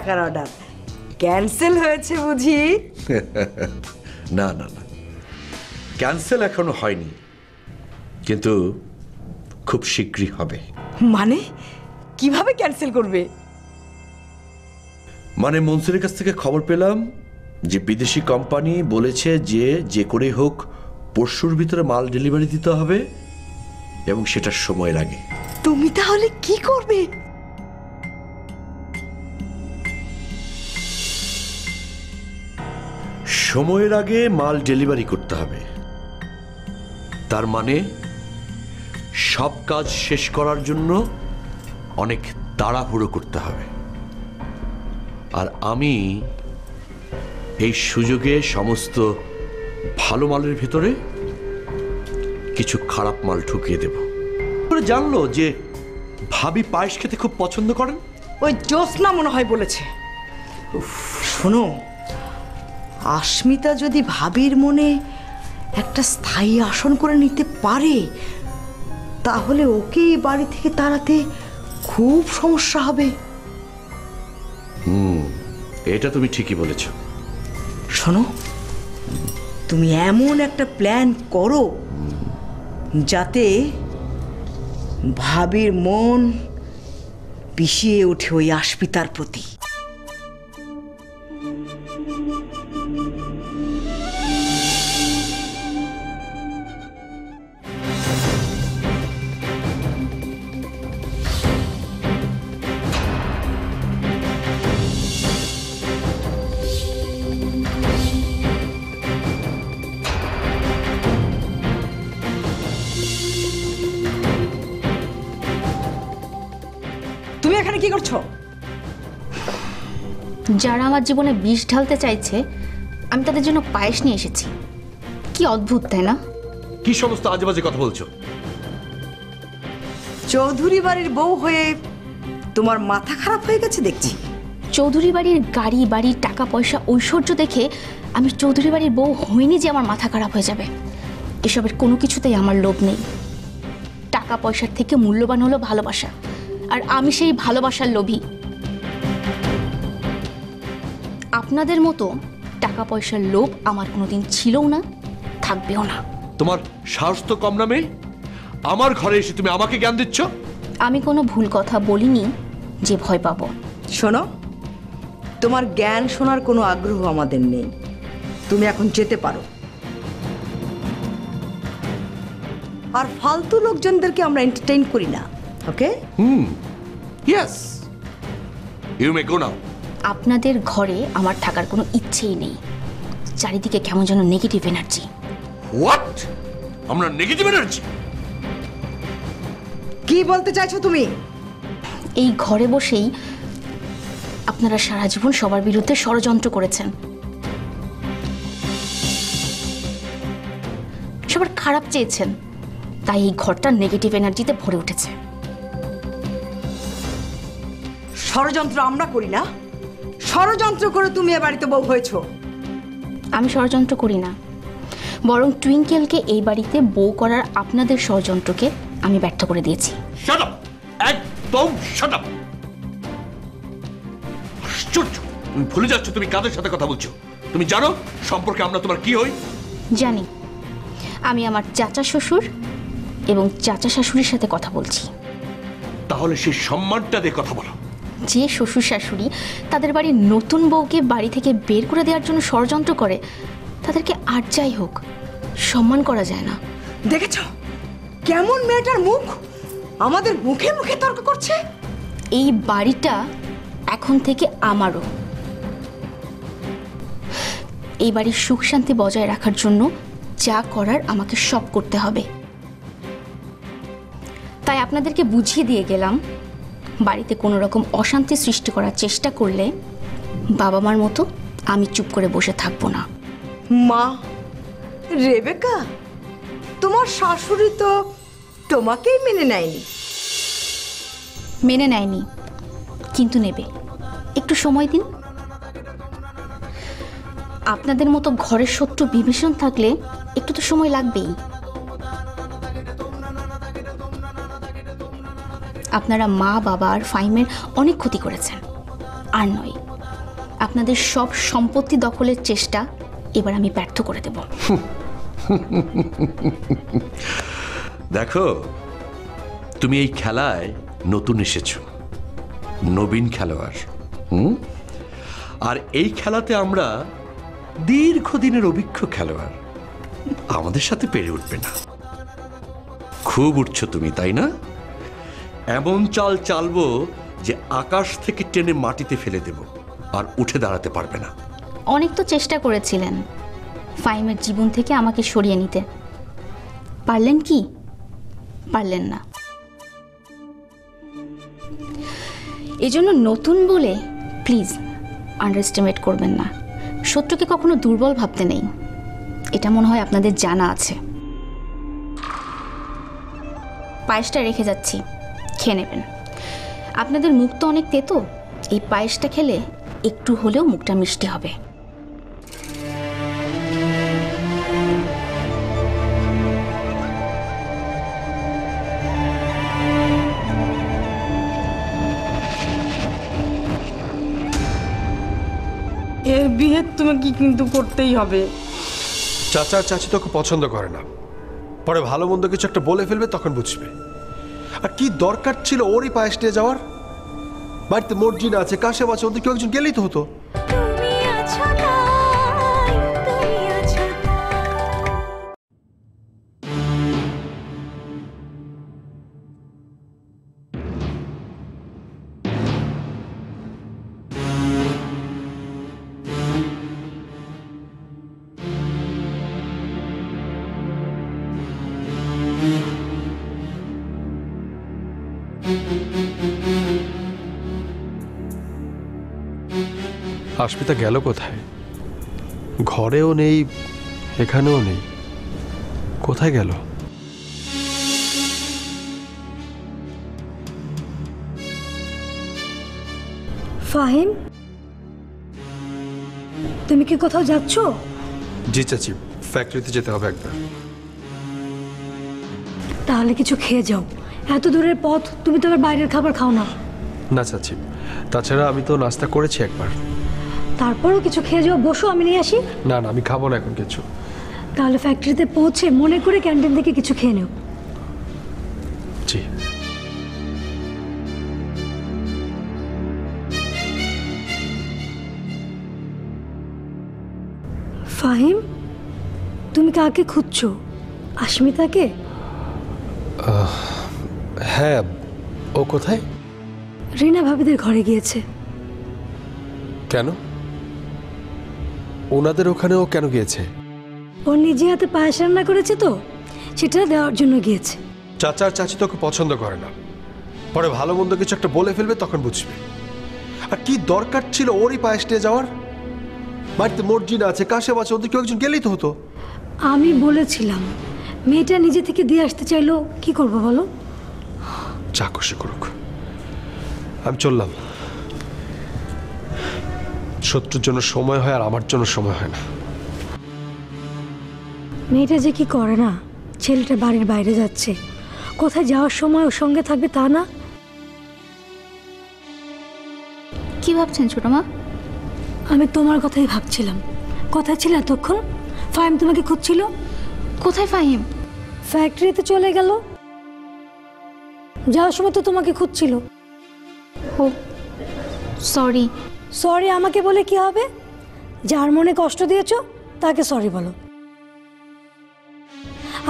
টাকার order cancel হয়েছে বুঝি? না না না। ক্যান্সেল এখনও হয়নি কিন্তু খুব শীঘ্রই হবে। মানে? কীভাবে ক্যান্সেল করবে? মানে মনসুরের কাছ থেকে খবর পেলাম যে বিদেশি কোম্পানি বলেছে যে যে করে হোক পরশুর ভিতরে মাল ডেলিভারি দিতে হবে এবং সেটার সময় লাগে। তুমি তাহলে কি করবে? সময়ের আগে মাল ডেলিভারি করতে হবে। তার মানে সব কাজ শেষ করার জন্য অনেক তাড়াহুড়ো করতে হবে। আর আমি এই সুযোগে সমস্ত ভালো মালের ভেতরে কিছু খারাপ মাল ঢুকিয়ে দেব। করে জানলো যে ভাবি পায়েস খেতে খুব পছন্দ করেন। ওই জ্যোৎস্না মনে হয় বলেছে। উফ, শোনো আস্মিতা যদি ভাবির মনে একটা স্থায়ী আসন করে নিতে পারে তাহলে ওকে এই বাড়ি থেকে তাড়াতে খুব সমস্যা হবে। হুম এটা তুমি ঠিকই বলেছ। শোনো তুমি এমন একটা প্ল্যান করো যাতে ভাবির মন পিষিয়ে ওঠে ওই আস্মিতার প্রতি। তুমি এখানে কি করছ? যারা আমার জীবনে বিষ ঢালতে চাইছে আমি তাদের জন্য পায়েস নিয়ে এসেছি। কি অদ্ভুত তাই না? কি সমস্ত আজে বাজে কথা বলছো? চৌধুরী বাড়ির বউ হয়ে তোমার মাথা খারাপ হয়ে গেছে দেখছি। চৌধুরী বাড়ির গাড়ি বাড়ি টাকা পয়সা ঐশ্বর্য দেখে আমি চৌধুরী বাড়ির বউ হইনি যে আমার মাথা খারাপ হয়ে যাবে। এসবের কোনো কিছুতেই আমার লোভ নেই। টাকা পয়সার থেকে মূল্যবান হলো ভালোবাসা। আর আমি সেই ভালোবাসার লোভী। আপনাদের মতো টাকা পয়সার লোভ আমার কোনোদিন ছিলও না থাকবেও না। তোমার সাহস তো কম নামে আমার ঘরে এসে তুমি আমাকে জ্ঞান দিচ্ছ? আমি কোনো ভুল কথা বলিনি যে ভয় পাবো। শোনো তোমার জ্ঞান শোনার কোনো আগ্রহ আমাদের নেই। তুমি এখন যেতে পারো। আর ফালতু লোকজনদেরকে আমরা এন্টারটেইন করি না ওকে হুম ইয়েস ইউ মে গো নাও আপনাদের ঘরে আমার থাকার কোনো ইচ্ছেই নেই। চারিদিকে কেমন যেন নেগেটিভ এনার্জি হোয়াট আমরা নেগেটিভ এনার্জি কি বলতে চাইছো তুমি? এই ঘরে বসেই আপনারা সারা জীবন সবার বিরুদ্ধে ষড়যন্ত্র করেছেন। সবার খারাপ চেয়েছেন। তাই এই ঘরটা নেগেটিভ এনার্জিতে ভরে উঠেছে। ষড়যন্ত্র আমরা করি না। ষড়যন্ত্র করে তুমি এ বাড়িতে বউ হয়েছো। আমি ষড়যন্ত্র করি না। বরং টুইঙ্কেলকে এই বাড়িতে বউ করার আপনাদের ষড়যন্ত্রকে আমি ব্যর্থ করে দিয়েছি। একদম শাট আপ আশ্চর্য! তুমি ভুলে যাচ্ছ তুমি কাদের সাথে কথা বলছো? তুমি জানো সম্পর্কে আমরা তোমার কি হই? জানি। আমি আমার চাচা শ্বশুর এবং চাচা শাশুড়ির সাথে কথা বলছি। তাহলে সেই সম্মানটা দিয়ে কথা বলো। যে শ্বশুর শাশুড়ি তাদের বাড়ির নতুন বউকে বাড়ি থেকে বের করে দেওয়ার জন্য ষড়যন্ত্র করে তাদেরকে আর যাই হোক সম্মান করা যায় না। দেখেছ? কেমন মেয়েটার মুখ? আমাদের মুখে মুখে তর্ক করছে? এই বাড়িটা এখন থেকে আমারও। এই বাড়ির সুখ শান্তি বজায় রাখার জন্য যা করার আমাকে সব করতে হবে। তাই আপনাদেরকে বুঝিয়ে দিয়ে গেলাম বাড়িতে কোনো রকম অশান্তি সৃষ্টি করার চেষ্টা করলে বাবা মার মতো আমি চুপ করে বসে থাকব না। মা রেবেকা তোমার শাশুড়ি তো তোমাকেই মেনে নেয়নি। মেনে নেয়নি কিন্তু নেবে। একটু সময় দিন। আপনাদের মতো ঘরের শত্রু বিভীষণ থাকলে একটু তো সময় লাগবেই। আপনারা মা, বাবা আর ফাইমের অনেক ক্ষতি করেছেন। আর নয়, আপনাদের সব সম্পত্তি দখলের চেষ্টা এবার আমি ব্যর্থ করে দেব। দেখো, তুমি এই খেলায় নতুন এসেছ। নবীন খেলোয়াড়, হুম? আর এই খেলাতে আমরা দীর্ঘদিনের অভিজ্ঞ খেলোয়াড়। আমাদের সাথে পেরে উঠবে না। খুব উঠছো তুমি, তাই না? এমন চাল চালবো যে আকাশ থেকে টেনে মাটিতে ফেলে দেব, আর উঠে দাঁড়াতে পারবে না। অনেক তো চেষ্টা করেছিলেন ফাইমের জীবন থেকে আমাকে সরিয়ে নিতে। পারলেন কি? পারলেন না। এজন্য নতুন বলে প্লিজ আন্ডারস্টিমেট করবেন না। শত্রুকে কখনো দুর্বল ভাবতে নেই। এটা মনে হয় আপনাদের জানা আছে। পায়েসটা রেখে যাচ্ছি। খেয়ে নেবেন। আপনাদের মুখ তো অনেক তেতো এই পায়েসটা খেলে একটু হলেও মুখটা মিষ্টি হবে। এর বিয়ে তোমাকে কিন্তু করতেই হবে। চাচা চাচি তোকে পছন্দ করে না। পরে ভালো মন্দ কিছু একটা বলে ফেলবে তখন বুঝবে। আর কি দরকার ছিল ওরই পায়ে যাওয়ার? বাড়িতে মর্জিনা আছে কাশে আছে ওদের কেউ একজন গেলেই তো হতো। আশমিতা গেল কোথায়? ঘরেও নেই এখানেও নেই। কোথায় গেল? ফাহিম? তুমি কি কোথাও যাচ্ছ? জি চাচি ফ্যাক্টরিতে যেতে হবে একবার। তাহলে কিছু খেয়ে যাও। এত দূরের পথ তুমি তো আবার বাইরের খাবার খাও না। না চাচি তাছাড়া আমি তো নাস্তা করেছি একবার। তারপরও কিছু খেয়ে যাও বসো আমি নিয়ে আসি। না না আমি খাব না এখন কিছু। তাহলে ফ্যাক্টরিতে পৌঁছে মনে করে ক্যান্টিন থেকে কিছু খেয়ে নেও। জি। ফাহিম তুমি কাকে খুঁজছো? আশমিতাকে? হ্যাঁ ও কোথায়? রিনা ভাবিদের ঘরে গিয়েছে। কেন? ওনাদের ওখানেও কেন গিয়েছে? ও নিজে হাতে পায়েস রান্না করেছে তো সেটা দেওয়ার জন্য গিয়েছে। চাচার চাচি তোকে পছন্দ করে না। পরে ভালো মন্দ কিছু একটা বলে ফেলবে তখন বুঝবে। আর কি দরকার ছিল ওরই পায়েস নিয়ে যাওয়ার? বাড়িতে মর্জিনা আছে কাশেম আছে ওদের কেউ একজন গেলেই তো হতো। আমি বলেছিলাম মেয়েটা নিজে থেকে দিয়ে আসতে চাইলো কি করব বলো? খুশি করুক। আমি চললাম। শত্রুর জন্য সময় হয় আর আমার জন্য সময় হয় না। মেয়েটা যে কি করে না? ছেলেটা বাড়ির বাইরে যাচ্ছে। কোথায় যাওয়ার সময় ওর সঙ্গে থাকবে তা না? কি ভাবছেন ছোট মা? আমি তোমার কথাই ভাবছিলাম। কোথায় ছিল এতক্ষণ? ফাইম তোমাকে খুঁজছিল? কোথায় ফাহিম? ফ্যাক্টরিতে চলে গেল। যাওয়ার সময় তো তোমাকে খুঁজছিল। ও সরি। সরি আমাকে বলে কি হবে? যার মনে কষ্ট দিয়েছ তাকে সরি বলো।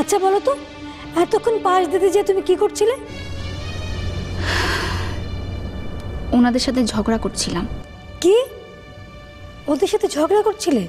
আচ্ছা বলো তো এতক্ষণ পাশ দিতে যে তুমি কি করছিলে? ওনাদের সাথে ঝগড়া করছিলাম। কি? ওদের সাথে ঝগড়া করছিলে?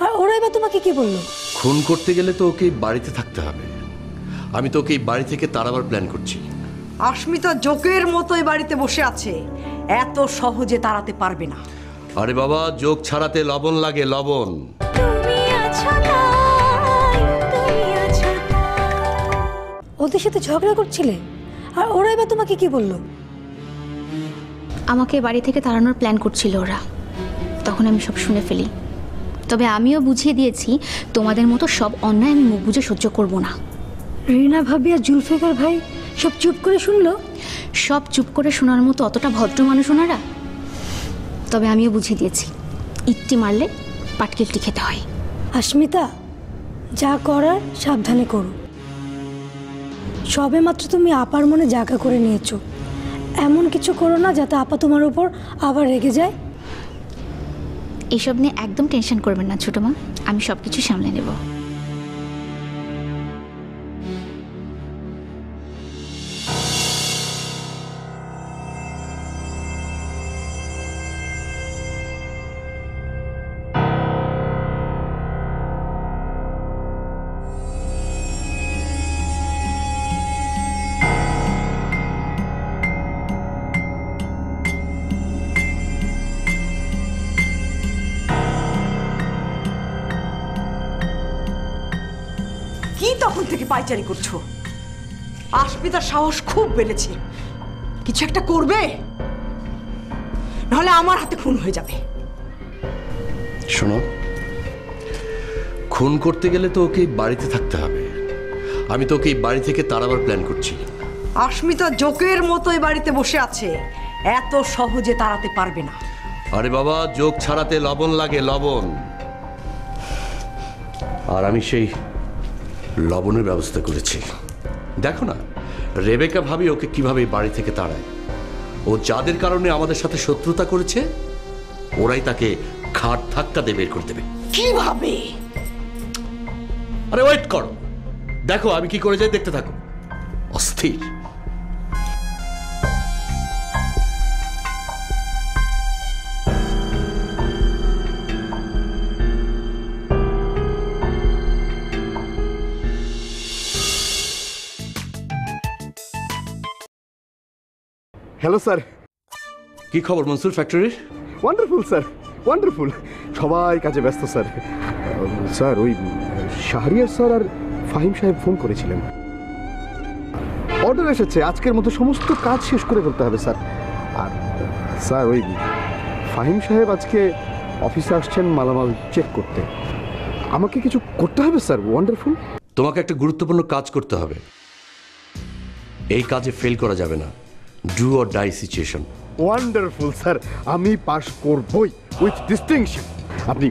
আর ওরা এবার তোমাকে কি বলল? খুন করতে গেলে তো ওকে বাড়িতে থাকতে হবে। আমি তো ওকে বাড়ি থেকে তাড়াবার প্ল্যান করছি। আশমিতা জোকের মতো এই বাড়িতে বসে আছে। এত সহজে তাড়াতে পারবে না। আরে বাবা যোগ ছাড়াতে লবণ লাগে লবণ। ওদের সাথে ঝগড়া করছিলে? আর ওরা এবার তোমাকে কি বলল? আমাকে বাড়ি থেকে তাড়ানোর প্ল্যান করছিল ওরা। তখন আমি সব শুনে ফেলি। তবে আমিও বুঝিয়ে দিয়েছি তোমাদের মতো সব অন্যায় আমি মুখ বুঝে সহ্য করব না। রিনা ভাবি আর জুলফিকার ভাই সব চুপ করে শুনলো? সব চুপ করে শোনার মতো অতটা ভদ্র মানুষ ওনারা? তবে আমিও বুঝিয়ে দিয়েছি ইটটি মারলে পাটকেলটি খেতে হয়। আস্মিতা যা করার সাবধানে করো। সবে মাত্র তুমি আপার মনে জায়গা করে নিয়েছো। এমন কিছু করো না যাতে আপা তোমার উপর আবার রেগে যায়। এসব নিয়ে একদম টেনশন করবেন না ছোটো মা আমি সব কিছু সামলে নেব। পাইচারি করছ। আশপিতার সাহস খুব বেড়েছে। কিছু একটা করবে? নাহলে আমার হাতে খুন হয়ে যাবে। শোনো খুন করতে গেলে তো ওকে বাড়িতে থাকতে হবে। আমি তো ওকে বাড়ি থেকে তাড়াবার প্ল্যান করছি। আশমিতা জোকের মতো এই বাড়িতে বসে আছে। এত সহজে তাড়াতে পারবে না। আরে বাবা যোগ ছাড়াতে লবণ লাগে লবণ। আর আমি সেই লবণের ব্যবস্থা করেছি। দেখো না রেবেকা ভাবি ওকে কীভাবে বাড়ি থেকে তাড়ায়। ও যাদের কারণে আমাদের সাথে শত্রুতা করেছে ওরাই তাকে খাট ধাক্কা দিয়ে বের করে দেবে। কীভাবে? আরে ওয়েট করো। দেখো আমি কি করে যাই দেখতে থাকো। অস্থির। হ্যালো স্যার কি খবর মনসুর? ফ্যাক্টরির ওয়ান্ডারফুল স্যার ওয়ান্ডারফুল সবাই কাজে ব্যস্ত স্যার স্যার ওই শাহরিয়ার স্যার আর ফাহিম সাহেব ফোন করেছিলেন। অর্ডার এসেছে। আজকের মতো সমস্ত কাজ শেষ করে ফেলতে হবে স্যার আর স্যার ওই ফাহিম সাহেব আজকে অফিসে আসছেন মালামাল চেক করতে। আমাকে কিছু করতে হবে স্যার ওয়ান্ডারফুল তোমাকে একটা গুরুত্বপূর্ণ কাজ করতে হবে। এই কাজে ফেল করা যাবে না। Do or die situation wonderful sir আমি পাস করবই উইথ ডিস্টিংশন আপনি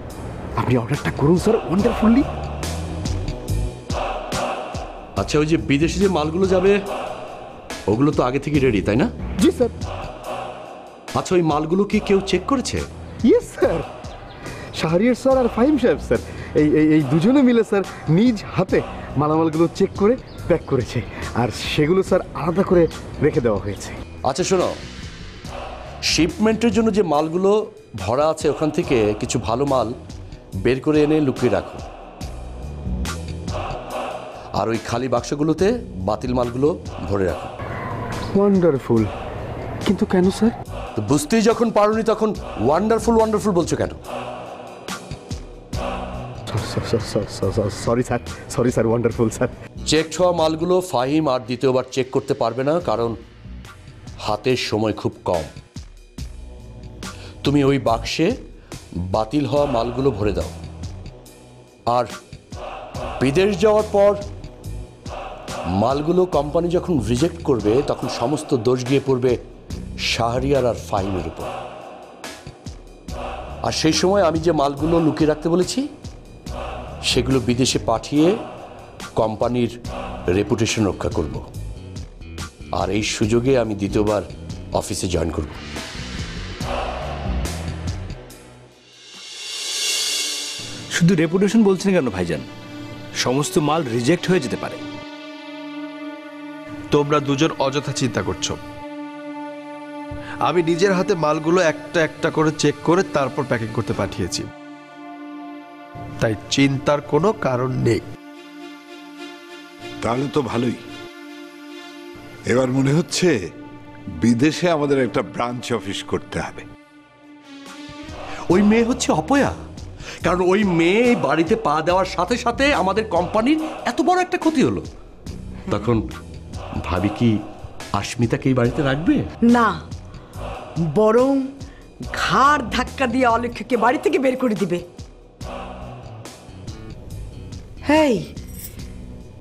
আপনি অর্ডারটা করুন স্যার ওয়ান্ডারফুললি আচ্ছা ওই যে বিদেশি যে মালগুলো যাবে ওগুলো তো আগে থেকে রেডি তাই না? জি স্যার আচ্ছা ওই মালগুলো কি কেউ চেক করেছে? ইয়েস স্যার শাহরিয়ার স্যার আর ফাহিম সাহেব স্যার এই এই এই দুজনে মিলে স্যার নিজ হাতে মালামালগুলো চেক করে প্যাক করেছে। আর সেগুলো স্যার আলাদা করে রেখে দেওয়া হয়েছে। আচ্ছা শোনো। শিপমেন্টের জন্য যে মালগুলো ভরা আছে ওখান থেকে কিছু ভালো মাল বের করে এনে লুকিয়ে রাখো। আর ওই খালি বাক্সগুলোতে বাতিল মালগুলো ভরে রাখো। ওয়ান্ডারফুল কিন্তু কেন স্যার? তো বুঝতেই যখন পারোনি তখন ওয়ান্ডারফুল ওয়ান্ডারফুল বলছো কেন? Sorry sir. Sorry sir wonderful sir. Check হওয়া মালগুলো ফাহিম আর দ্বিতীয়বার চেক করতে পারবে না কারণ হাতের সময় খুব কম। তুমি ওই বাক্সে বাতিল হওয়া মালগুলো ভরে দাও। আর বিদেশ যাওয়ার পর মালগুলো কোম্পানি যখন রিজেক্ট করবে, তখন সমস্ত দোষ গিয়ে পড়বে শাহরিয়ার আর ফাহিমের উপর। আর সেই সময় আমি যে মালগুলো লুকিয়ে রাখতে বলেছি, সেগুলো বিদেশে পাঠিয়ে কোম্পানির রেপুটেশন রক্ষা করব। আর এই সুযোগে আমি দ্বিতীয়বার অফিসে জয়েন করব। শুধু রেপুটেশন বলছেন কেন ভাইজান? সমস্ত মাল রিজেক্ট হয়ে যেতে পারে। তোমরা দুজন অযথা চিন্তা করছ। আমি নিজের হাতে মালগুলো একটা একটা করে চেক করে তারপর প্যাকিং করতে পাঠিয়েছি। তাই চিন্তার কোনো কারণ নেই। তাহলে তো ভালোই। এবার মনে হচ্ছে বিদেশে আমাদের একটা ব্রাঞ্চ অফিস করতে হবে। ওই মেয়ে হচ্ছে অপয়া। কারণ ওই মেয়ে এই বাড়িতে পা দেওয়ার সাথে সাথে আমাদের কোম্পানির এত বড় একটা ক্ষতি হলো। তখন ভাবি কি আস্মিতাকে এই বাড়িতে রাখবে? না বরং ঘাড় ধাক্কা দিয়ে অলেখ্যকে বাড়ি থেকে বের করে দিবে। হেই